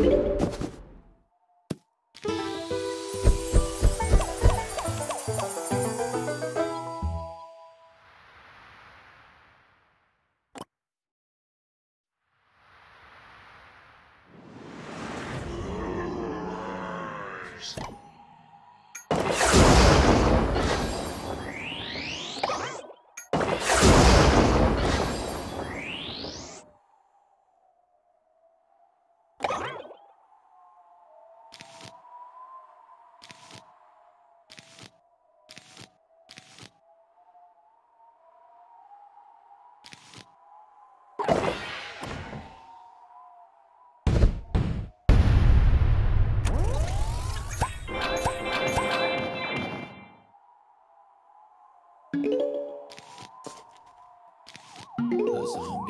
The zombies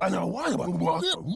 I know why.